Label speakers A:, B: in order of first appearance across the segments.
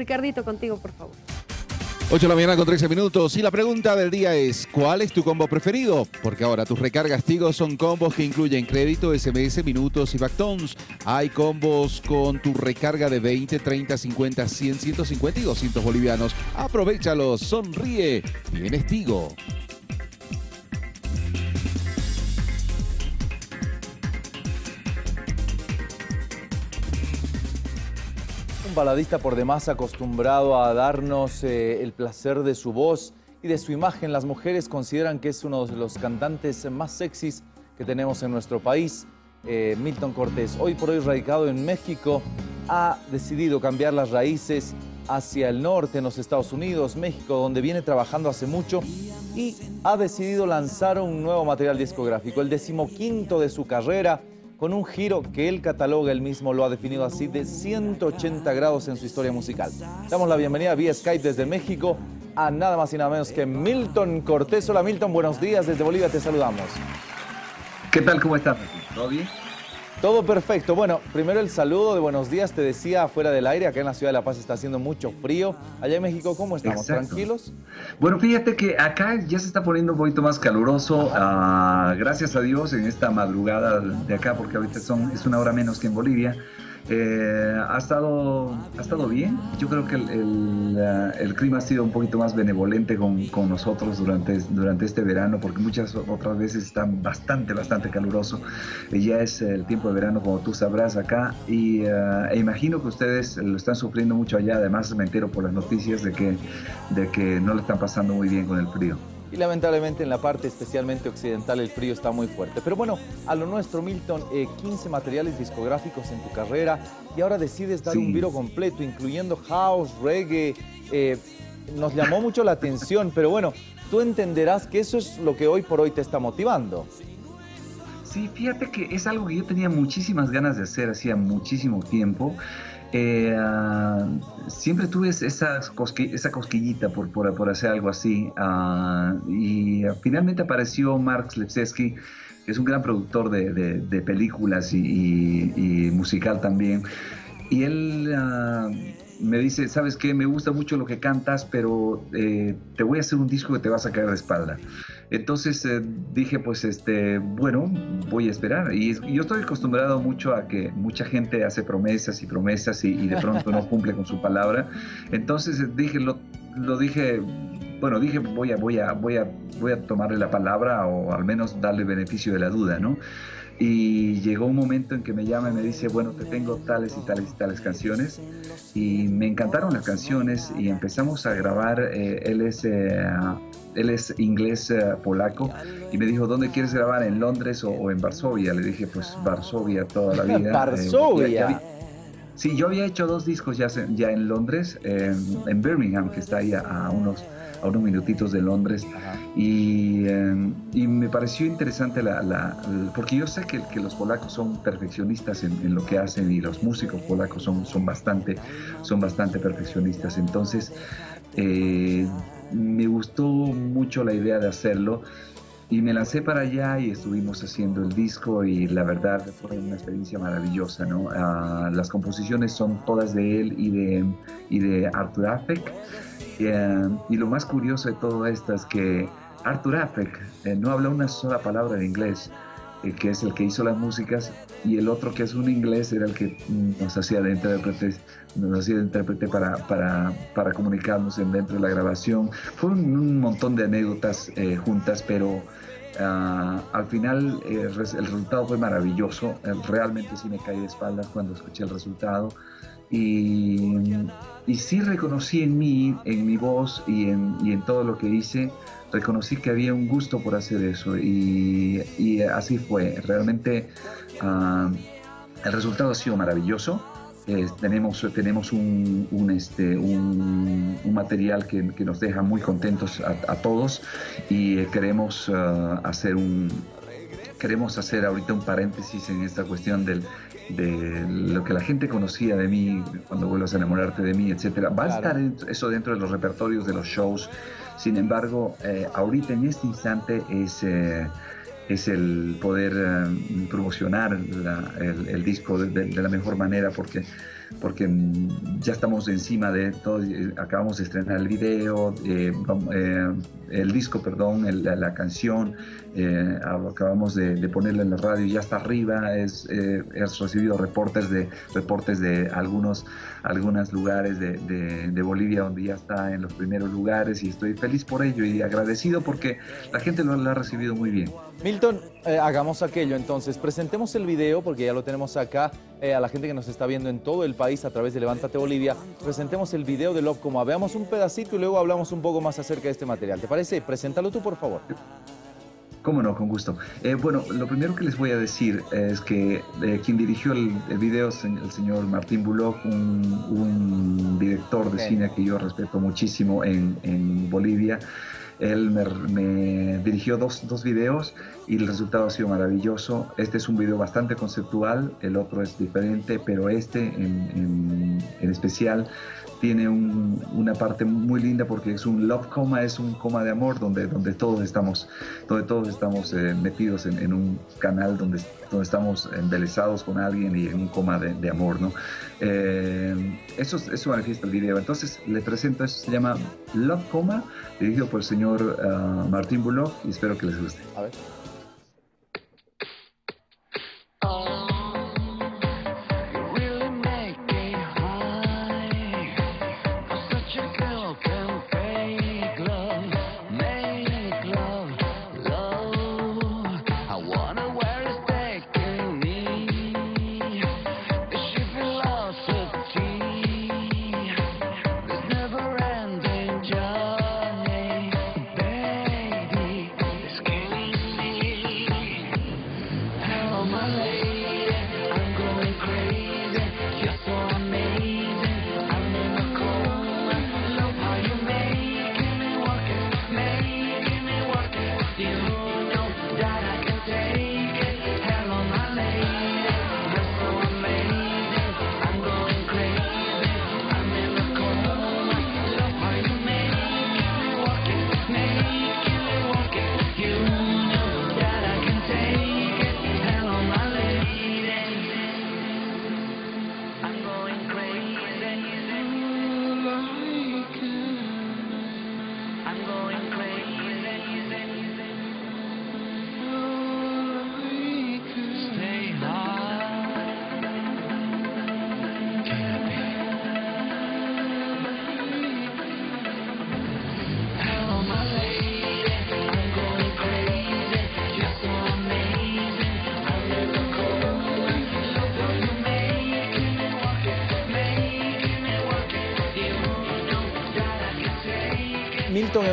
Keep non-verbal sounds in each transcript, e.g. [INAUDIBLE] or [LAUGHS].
A: Ricardito, contigo, por favor.
B: 8 de la mañana con 13 minutos y la pregunta del día es ¿cuál es tu combo preferido? Porque ahora tus recargas Tigo son combos que incluyen crédito, SMS, minutos y backtons. Hay combos con tu recarga de 20, 30, 50, 100, 150 y 200 bolivianos. Aprovechalos, sonríe, tienes Tigo.
C: Un baladista por demás acostumbrado a darnos eh, el placer de su voz y de su imagen. Las mujeres consideran que es uno de los cantantes más sexys que tenemos en nuestro país. Eh, Milton Cortés, hoy por hoy radicado en México, ha decidido cambiar las raíces hacia el norte, en los Estados Unidos, México, donde viene trabajando hace mucho y ha decidido lanzar un nuevo material discográfico, el decimoquinto de su carrera con un giro que él cataloga, él mismo lo ha definido así, de 180 grados en su historia musical. Damos la bienvenida vía Skype desde México a nada más y nada menos que Milton Cortés. Hola Milton, buenos días, desde Bolivia te saludamos.
D: ¿Qué tal? ¿Cómo estás? ¿Todo bien?
C: Todo perfecto. Bueno, primero el saludo de buenos días. Te decía fuera del aire, acá en la ciudad de La Paz está haciendo mucho frío. Allá en México, ¿cómo estamos? ¿Tranquilos?
D: Bueno, fíjate que acá ya se está poniendo un poquito más caluroso. Uh, gracias a Dios en esta madrugada de acá, porque ahorita son, es una hora menos que en Bolivia. Eh, ha, estado, ha estado bien. Yo creo que el, el, clima ha sido un poquito más benevolente con, con, nosotros durante, durante este verano, porque muchas otras veces está bastante, bastante caluroso. Y ya es el tiempo de verano, como tú sabrás acá. Y uh, e imagino que ustedes lo están sufriendo mucho allá. Además, me entero por las noticias de que, de que no le están pasando muy bien con el frío
C: y lamentablemente en la parte especialmente occidental el frío está muy fuerte. Pero bueno, a lo nuestro, Milton, eh, 15 materiales discográficos en tu carrera y ahora decides dar sí. un viro completo, incluyendo house, reggae. Eh, nos llamó mucho la atención, pero bueno, tú entenderás que eso es lo que hoy por hoy te está motivando.
D: Sí, fíjate que es algo que yo tenía muchísimas ganas de hacer hacía muchísimo tiempo. Eh, uh, siempre tuve esa, cosqui esa cosquillita por, hacer algo así. Uh, y uh, finalmente apareció Mark Slepsevsky, que es un gran productor de, películas y, musical también. Y él me dice, ¿sabes qué? Me gusta mucho lo que cantas, pero eh, te voy a hacer un disco que te vas a caer de espalda. Entonces eh, dije, pues, este, bueno, voy a esperar. Y, y, yo estoy acostumbrado mucho a que mucha gente hace promesas y promesas y, y de pronto no [LAUGHS] cumple con su palabra. Entonces dije, lo, lo dije, bueno, dije, voy a, voy, a, voy, a, voy a tomarle la palabra o al menos darle beneficio de la duda, ¿no? Y llegó un momento en que me llama y me dice, bueno, te tengo tales y tales y tales canciones. Y me encantaron las canciones y empezamos a grabar. Eh, él, es, eh, él es inglés eh, polaco y me dijo, ¿dónde quieres grabar? ¿En Londres o, o en Varsovia? Le dije, pues Varsovia toda la vida.
C: Varsovia.
D: sí, yo había hecho dos discos ya, ya en Londres, en Birmingham, que está ahí a, a unos a unos minutitos de Londres. Y, eh, y, me pareció interesante la, la, porque yo sé que, que, los polacos son perfeccionistas en, en, lo que hacen y los músicos polacos son, son, bastante, son bastante perfeccionistas. Entonces, eh, me gustó mucho la idea de hacerlo. Y me lancé para allá y estuvimos haciendo el disco y la verdad fue una experiencia maravillosa, ¿no? Uh, las composiciones son todas de él y de, y de Afek. Eh, y lo más curioso de todo esto es que Arthur Afek eh, no habla una sola palabra de inglés, eh, que es el que hizo las músicas, y el otro que es un inglés era el que nos hacía de intérprete, nos hacía de intérprete para, para, para comunicarnos en, dentro de la grabación. Fueron un montón de anécdotas eh, juntas, pero Uh, al final eh, el resultado fue maravilloso. Realmente sí me caí de espaldas cuando escuché el resultado. Y, y sí reconocí en mí, en mi voz y en, y en, todo lo que hice, reconocí que había un gusto por hacer eso y, y así fue. Realmente uh, el resultado ha sido maravilloso. Eh, tenemos tenemos un, un este, un, un material que, que, nos deja muy contentos a, a todos y eh, queremos uh, hacer un queremos hacer ahorita un paréntesis en esta cuestión del, de lo que la gente conocía de mí, cuando vuelvas a enamorarte de mí, etcétera. Va claro. a estar eso dentro de los repertorios de los shows. Sin embargo, eh, ahorita en este instante es, eh, es el poder eh, promocionar el, disco de, de, la mejor manera, porque porque mm, ya estamos encima de todo, acabamos de estrenar el video, el disco, perdón, la, canción, acabamos de, de, ponerla en la radio, ya está arriba, es, has recibido reportes de, reportes de algunos, algunos lugares de, Bolivia donde ya está en los primeros lugares y estoy feliz por ello y agradecido porque la gente lo, ha recibido muy bien.
C: Milton, hagamos aquello entonces, presentemos el video porque ya lo tenemos acá a la gente que nos está viendo en todo el país a través de Levántate Bolivia, presentemos el video de Love Coma. Veamos un pedacito y luego hablamos un poco más acerca de este material. ¿Te parece? Preséntalo tú, por favor.
D: Cómo no, con gusto. Eh, bueno, lo primero que les voy a decir es que eh, quien dirigió el, video es el señor Martín Bullock, un, director de cine que yo respeto muchísimo en, en Bolivia. Él me, dirigió dos, dos, videos y el resultado ha sido maravilloso. Este es un video bastante conceptual, el otro es diferente, pero este en, en, especial tiene una parte muy linda porque es un love coma, es un coma de amor donde, donde todos estamos, donde todos estamos eh, metidos en, un canal donde, donde estamos embelesados con alguien y en un coma de, amor, ¿no? Eh, eso, eso manifiesta el video. Entonces le presento, eso se llama Love Coma, dirigido por el señor ah, Martín Bullock y espero que les guste. A ver.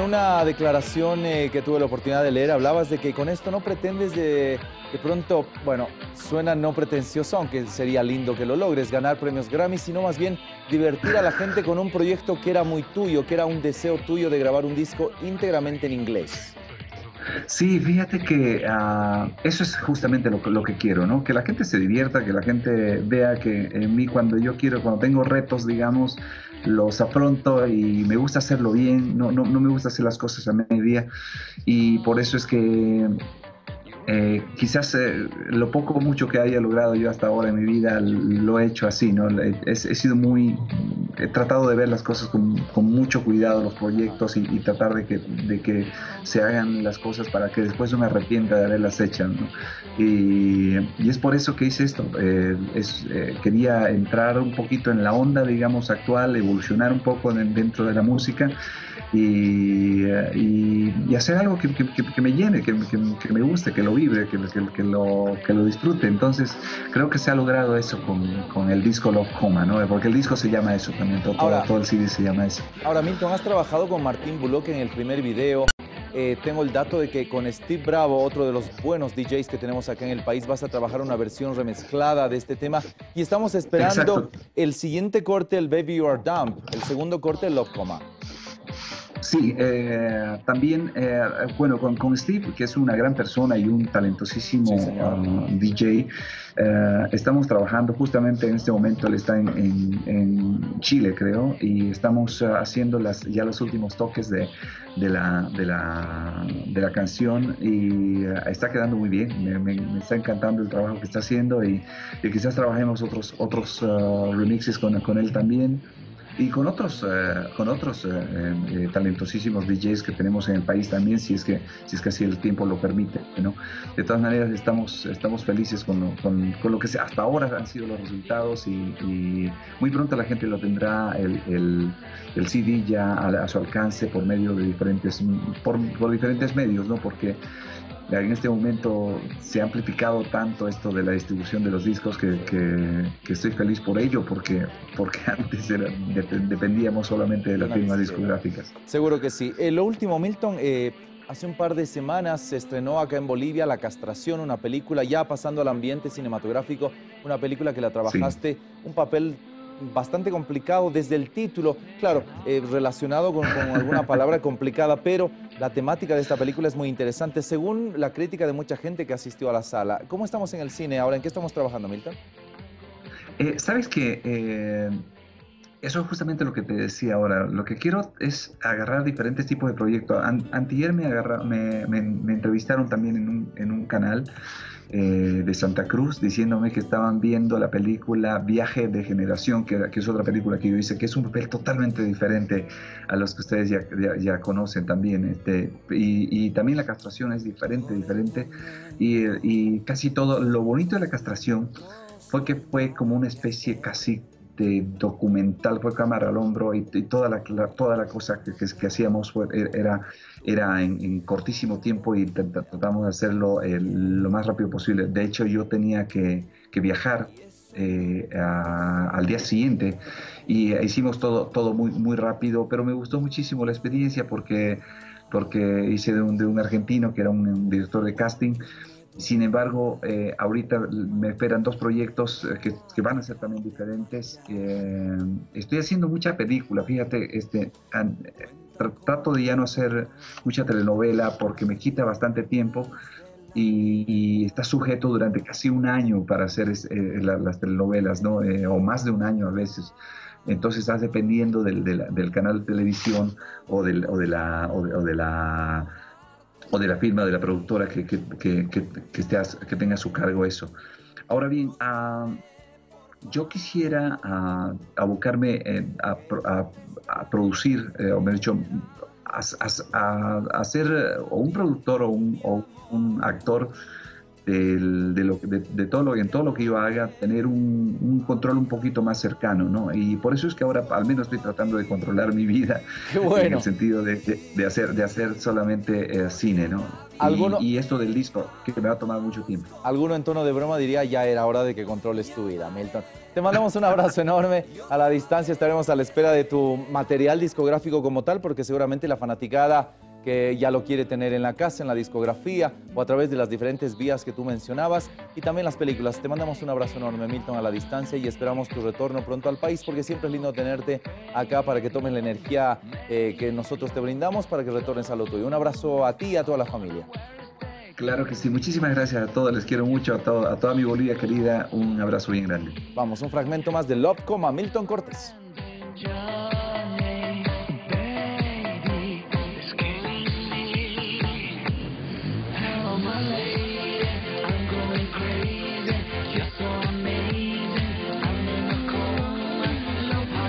D: Una declaración eh, que tuve la oportunidad de leer, hablabas de que con esto no pretendes de, pronto, bueno, suena no pretencioso, aunque sería lindo que lo logres, ganar premios Grammy, sino más bien divertir a la gente con un proyecto que era muy tuyo, que era un deseo tuyo de grabar un disco íntegramente en inglés. Sí, fíjate que ah, eso es justamente lo, que quiero, ¿no? Que la gente se divierta, que la gente vea que en mí cuando yo quiero, cuando tengo retos, digamos, los afronto y me gusta hacerlo bien, no, no, no me gusta hacer las cosas a media y por eso es que eh, quizás eh, lo poco o mucho que haya logrado yo hasta ahora en mi vida lo he hecho así, ¿no? He, sido muy, he tratado de ver las cosas con, mucho cuidado, los proyectos y, tratar de que, de que se hagan las cosas para que después no me arrepienta de haberlas hecho, ¿no? y, es por eso que hice esto, eh, es, quería entrar un poquito en la onda, digamos, actual, evolucionar un poco dentro de la música y, y, hacer algo que, que, me llene, que, me guste, que lo vibre, que, que, lo, que lo disfrute. Entonces, creo que se ha logrado eso con, con el disco Love Coma, ¿no? Porque el disco se llama eso también, todo, todo, el CD se llama eso.
C: Ahora, Milton, has trabajado con Martín Bullock en el primer video. Eh, tengo el dato de que con Steve Bravo, otro de los buenos DJs que tenemos acá en el país, vas a trabajar una versión remezclada de este tema y estamos esperando el siguiente corte, el Baby You Are Dumb, el segundo corte, el Love Coma.
D: Sí, eh, también, eh, bueno, con, con, Steve, que es una gran persona y un talentosísimo uh, DJ, eh, estamos trabajando justamente en este momento, él está en, en, Chile, creo, y estamos uh, haciendo las, ya los últimos toques de, de, la, de, la, de la canción y uh, está quedando muy bien, me, me, está encantando el trabajo que está haciendo y, y quizás trabajemos otros, otros remixes con, con él también y con otros, eh, con otros eh, eh, talentosísimos DJs que tenemos en el país también, si es que, si es que así el tiempo lo permite. ¿no? De todas maneras, estamos, estamos felices con lo, con, con lo que hasta ahora han sido los resultados y, muy pronto la gente lo tendrá el, el, CD ya a, su alcance por medio de diferentes, por, por diferentes medios, ¿no? porque en este momento se ha amplificado tanto esto de la distribución de los discos que, que, estoy feliz por ello, porque, porque [LAUGHS] antes dependíamos solamente de las firmas discográficas.
C: Seguro que sí. Eh, lo último, Milton, eh, hace un par de semanas se estrenó acá en Bolivia La Castración, una película ya pasando al ambiente cinematográfico, una película que la trabajaste, un papel bastante complicado desde el título, claro, eh, relacionado con, alguna palabra complicada, pero la temática de esta película es muy interesante, según la crítica de mucha gente que asistió a la sala. ¿Cómo estamos en el cine ahora? ¿En qué estamos trabajando, Milton?
D: Eh, Sabes que eh, eso es justamente lo que te decía ahora. Lo que quiero es agarrar diferentes tipos de proyectos. antier me, me, entrevistaron también en un, en un canal eh, de Santa Cruz diciéndome que estaban viendo la película Viaje de Generación, que, que, es otra película que yo hice, que es un papel totalmente diferente a los que ustedes ya, ya, conocen también. Este, y, también la castración es diferente, diferente. Y, y casi todo, lo bonito de la castración fue que fue como una especie casi de documental, fue cámara al hombro y, toda, la, toda la cosa que, que, hacíamos fue, era era en, cortísimo tiempo y tratamos de hacerlo eh, lo más rápido posible. De hecho, yo tenía que, viajar eh, al día siguiente y hicimos todo, todo muy, muy rápido, pero me gustó muchísimo la experiencia porque, porque hice de un, de un argentino que era un, director de casting. Sin embargo, eh, ahorita me esperan dos proyectos que, que, van a ser también diferentes. estoy haciendo mucha película, fíjate, este, trato de ya no hacer mucha telenovela porque me quita bastante tiempo y, está sujeto durante casi un año para hacer eh, las telenovelas, ¿no? Eh, o más de un año a veces. Entonces estás dependiendo del, del, canal de televisión o, del, o, de la, o, de, la o de la firma de la productora que, que, que, que, tenga a su cargo eso. Ahora bien, uh, yo quisiera uh, abocarme a, a, producir, eh, o me dicho, a, a, ser o un productor o un, o un actor de, lo, de, todo lo, en todo lo que yo haga, tener un, control un poquito más cercano, ¿no? Y por eso es que ahora al menos estoy tratando de controlar mi vida, [LAUGHS] en el sentido de, de, hacer, de hacer solamente eh, cine, ¿no? Y, y, esto del disco, que me va a tomar mucho tiempo.
C: Alguno en tono de broma diría, ya era hora de que controles tu vida, Milton. Te mandamos un abrazo [LAUGHS] enorme. A la distancia estaremos a la espera de tu material discográfico como tal, porque seguramente la fanaticada que ya lo quiere tener en la casa, en la discografía o a través de las diferentes vías que tú mencionabas y también las películas. Te mandamos un abrazo enorme, Milton, a la distancia y esperamos tu retorno pronto al país porque siempre es lindo tenerte acá para que tomen la energía eh, que nosotros te brindamos para que retornes a lo tuyo. Un abrazo a ti y a toda la familia.
D: Claro que sí, muchísimas gracias a todos, les quiero mucho, a, todo, a toda mi Bolivia querida, un abrazo bien grande.
C: Vamos, un fragmento más de Love, Milton Cortés.